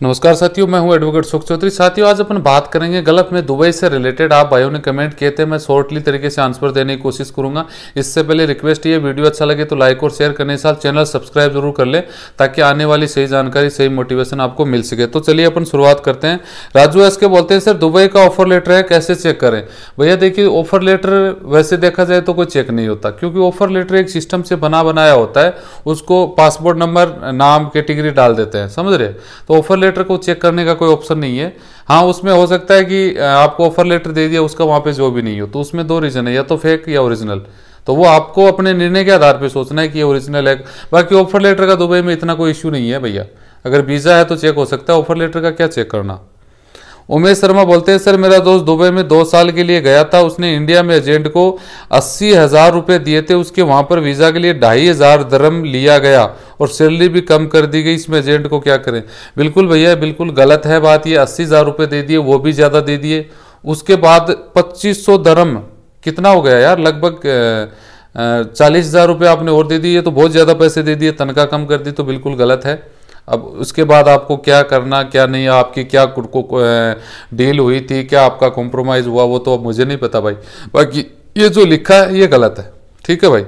नमस्कार साथियों, मैं हूँ एडवोकेट सुख चौधरी। साथियों, आज अपन बात करेंगे गलत में दुबई से रिलेटेड आप भाइयों ने कमेंट किए थे, मैं शॉर्टली तरीके से आंसर देने की कोशिश करूँगा। इससे पहले रिक्वेस्ट ये वीडियो अच्छा लगे तो लाइक और शेयर करने के साथ चैनल सब्सक्राइब ज़रूर कर ले, ताकि आने वाली सही जानकारी, सही मोटिवेशन आपको मिल सके। तो चलिए अपन शुरुआत करते हैं। राजू एस के बोलते हैं, सर, दुबई का ऑफ़र लेटर है, कैसे चेक करें? भैया, देखिए ऑफ़र लेटर वैसे देखा जाए तो कोई चेक नहीं होता, क्योंकि ऑफ़र लेटर एक सिस्टम से बना बनाया होता है, उसको पासपोर्ट नंबर नाम कैटेगरी डाल देते हैं, समझ रहे? तो ऑफ़र लेटर को चेक करने का कोई ऑप्शन नहीं है। हाँ उसमें हो सकता है कि आपको ऑफ़र लेटर दे दिया, उसका वहाँ पे जो भी नहीं हो तो उसमें दो रीजन है, या तो फेक या ओरिजिनल तो वो आपको अपने निर्णय के आधार पर सोचना है कि ओरिजिनल है। बाकी ऑफ़र लेटर का दुबई में इतना कोई इश्यू नहीं है भैया। अगर वीज़ा है तो चेक हो सकता है ऑफ़र लेटर का क्या चेक करना। उमेश शर्मा बोलते हैं, सर, मेरा दोस्त दुबई में दो साल के लिए गया था। उसने इंडिया में एजेंट को अस्सी हज़ार रुपये दिए थे। उसके वहाँ पर वीज़ा के लिए ढाई हज़ार दरम लिया गया और सैलरी भी कम कर दी गई। इसमें एजेंट को क्या करें? बिल्कुल भैया, बिल्कुल गलत है बात। ये अस्सी हज़ार रुपये दे दिए, वो भी ज़्यादा दे दिए। उसके बाद पच्चीस सौ दरम कितना हो गया यार? लगभग चालीस हज़ार रुपये आपने और दे दिए तो बहुत ज़्यादा पैसे दे दिए, तनख्वाह कम कर दी तो बिल्कुल गलत है। अब उसके बाद आपको क्या करना, क्या नहीं, आपकी क्या को डील हुई थी, क्या आपका कॉम्प्रोमाइज़ हुआ, वो तो अब मुझे नहीं पता भाई। बाकी ये जो लिखा है, ये गलत है। ठीक है भाई?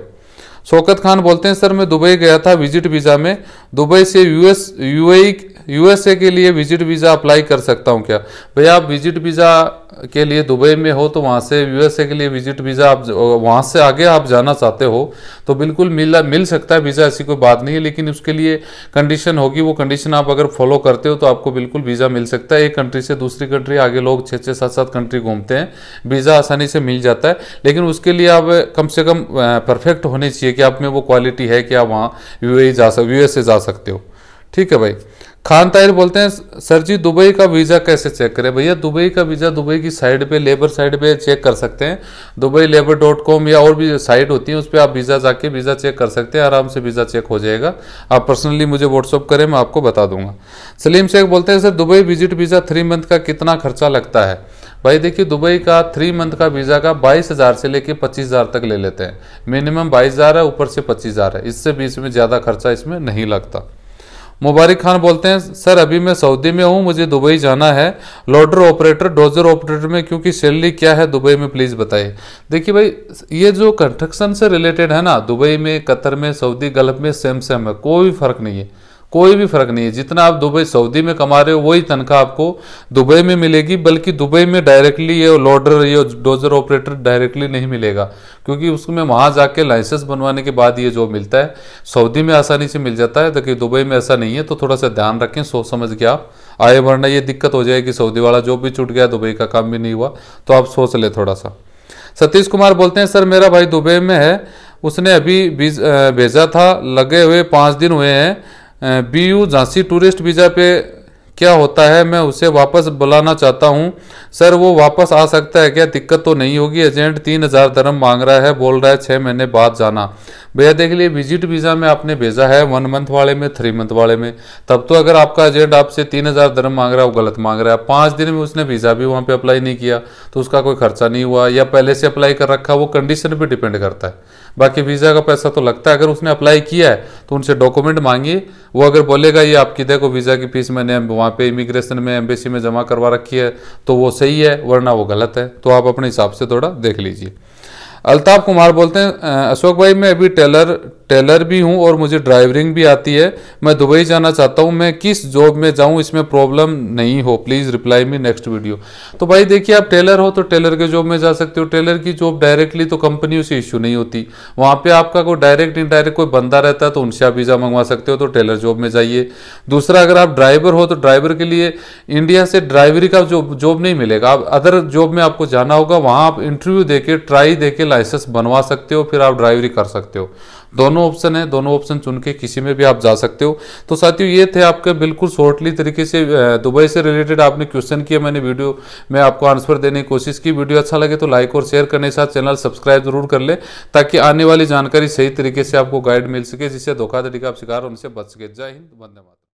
शौकत खान बोलते हैं, सर, मैं दुबई गया था विज़िट वीज़ा में दुबई से यूएस, यूएई, यूएसए के लिए विज़िट वीज़ा अप्लाई कर सकता हूँ क्या? भैया, आप विज़िट वीज़ा के लिए दुबई में हो तो वहाँ से यूएसए के लिए विज़िट वीज़ा आप वहाँ से आगे आप जाना चाहते हो तो बिल्कुल मिल मिल सकता है वीज़ा, ऐसी कोई बात नहीं है, लेकिन उसके लिए कंडीशन होगी, वो कंडीशन आप अगर फॉलो करते हो तो आपको बिल्कुल वीज़ा मिल सकता है, एक कंट्री से दूसरी कंट्री, आगे लोग छः छः, सात सात कंट्री घूमते हैं, वीज़ा आसानी से मिल जाता है, लेकिन उसके लिए आप कम से कम परफेक्ट होनी चाहिए कि आप में वो क्वालिटी है कि आप वहाँ यू जा सक यू जा सकते हो। ठीक है भाई। खान ताहिर बोलते हैं, सर जी, दुबई का वीज़ा कैसे चेक करें? भैया, दुबई का वीज़ा दुबई की साइड पे, लेबर साइड पे चेक कर सकते हैं। दुबई लेबर डॉट कॉम या और भी साइट होती है, उस पर आप वीज़ा जाके वीज़ा चेक कर सकते हैं, आराम से वीज़ा चेक हो जाएगा। आप पर्सनली मुझे व्हाट्सअप करें, मैं आपको बता दूँगा। सलीम शेख बोलते हैं, sir, Dubai visit visa three month का कितना खर्चा लगता है? भाई देखिए, दुबई का थ्री मंथ का वीज़ा का बाईस हज़ार से लेके पच्चीस हज़ार तक ले लेते हैं। मिनिमम बाईस हज़ार है, ऊपर से पच्चीस हज़ार है। इससे बीच में ज़्यादा खर्चा इसमें नहीं लगता। मुबारक खान बोलते हैं, सर, अभी मैं सऊदी में हूँ, मुझे दुबई जाना है। लोडर ऑपरेटर, डोजर ऑपरेटर में, क्योंकि सैलरी क्या है दुबई में प्लीज़ बताइए। देखिए भाई, ये जो कंस्ट्रक्शन से रिलेटेड है ना, दुबई में, कतर में, सऊदी गल्फ में सेम सेम है, कोई फ़र्क नहीं है। कोई भी फ़र्क नहीं है। जितना आप दुबई, सऊदी में कमा रहे हो, वही तनख्वाह आपको दुबई में मिलेगी, बल्कि दुबई में डायरेक्टली ये लोडर ये डोजर ऑपरेटर डायरेक्टली नहीं मिलेगा। क्योंकि उसमें वहाँ जाके लाइसेंस बनवाने के बाद ये जॉब मिलता है, सऊदी में आसानी से मिल जाता है। लेकिन दुबई में ऐसा नहीं है तो थोड़ा सा ध्यान रखें, सोच समझ के आप आए, वरना ये दिक्कत हो जाएगी। सऊदी वाला जॉब भी छूट गया, दुबई का काम भी नहीं हुआ तो आप सोच ले थोड़ा सा। सतीश कुमार बोलते हैं, सर, मेरा भाई दुबई में है, उसने अभी भेजा था, लगे हुए पाँच दिन हुए हैं B U Jhansi tourist visa पे क्या होता है? मैं उसे वापस बुलाना चाहता हूँ। सर, वो वापस आ सकता है क्या? दिक्कत तो नहीं होगी। एजेंट तीन हज़ार धर्म मांग रहा है, बोल रहा है छः महीने बाद जाना। भैया, देख लिए विज़िट वीज़ा में आपने भेजा है वन मंथ वाले में थ्री मंथ वाले में। तब तो अगर आपका एजेंट आपसे तीन हज़ार धर्म मांग रहा है, वो गलत मांग रहा है। पाँच दिन में उसने वीज़ा भी वहाँ पर अप्लाई नहीं किया तो उसका कोई खर्चा नहीं हुआ, या पहले से अप्लाई कर रखा, वो कंडीशन पर डिपेंड करता है। बाकी वीज़ा का पैसा तो लगता है, अगर उसने अप्लाई किया है तो उनसे डॉक्यूमेंट मांगिए। वो अगर बोलेगा, ये आपकी, देखो, वीज़ा की फ़ीस मैंने वहाँ पे इमिग्रेशन में एम्बेसी में जमा करवा रखी है तो वो सही है, वरना वो गलत है। तो आप अपने हिसाब से थोड़ा देख लीजिए। अल्ताफ कुमार बोलते हैं अशोक भाई, मैं अभी टेलर टेलर भी हूँ और मुझे ड्राइवरिंग भी आती है। मैं दुबई जाना चाहता हूँ। मैं किस जॉब में जाऊँ, इसमें प्रॉब्लम नहीं हो। Please reply me next video. तो भाई देखिए, आप टेलर हो तो टेलर के जॉब में जा सकते हो। टेलर की जॉब डायरेक्टली तो कंपनियों से इश्यू नहीं होती। वहाँ पर आपका कोई डायरेक्ट, इनडायरेक्ट कोई बंदा रहता है तो उनसे आप वीज़ा मंगवा सकते हो तो टेलर जॉब में जाइए। दूसरा, अगर आप ड्राइवर हो तो ड्राइवर के लिए इंडिया से ड्राइवरी का जॉब जॉब नहीं मिलेगा। आप अदर जॉब में आपको जाना होगा, वहाँ आप इंटरव्यू देके, ट्राई देके लाइसेंस बनवा सकते हो, फिर आप ड्राइवरी कर सकते हो। दोनों ऑप्शन है, दोनों ऑप्शन चुन के किसी में भी आप जा सकते हो। तो साथियों, ये थे आपके बिल्कुल शॉर्टली तरीके से दुबई से रिलेटेड आपने क्वेश्चन किया, मैंने वीडियो में आपको आंसर देने की कोशिश की। वीडियो अच्छा लगे तो लाइक और शेयर करने के साथ चैनल सब्सक्राइब ज़रूर कर ले, ताकि आने वाली जानकारी सही तरीके से आपको गाइड मिल सके, जिससे धोखाधड़ी का आप शिकार उनसे बच सके। जय हिंद धन्यवाद